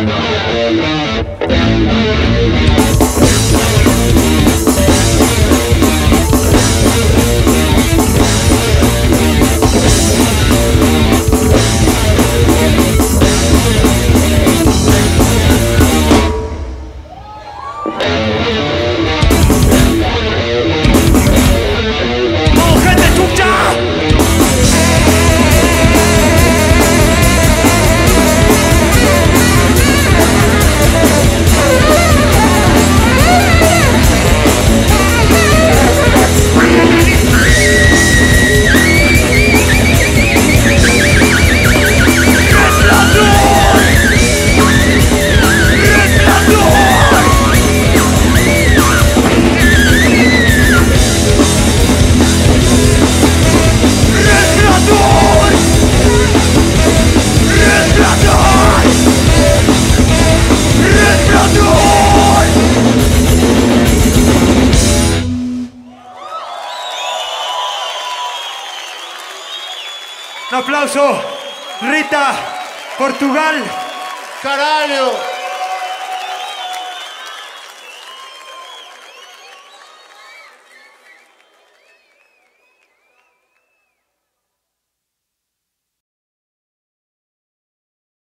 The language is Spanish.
I'm aplauso, Rita, Portugal. Caralho!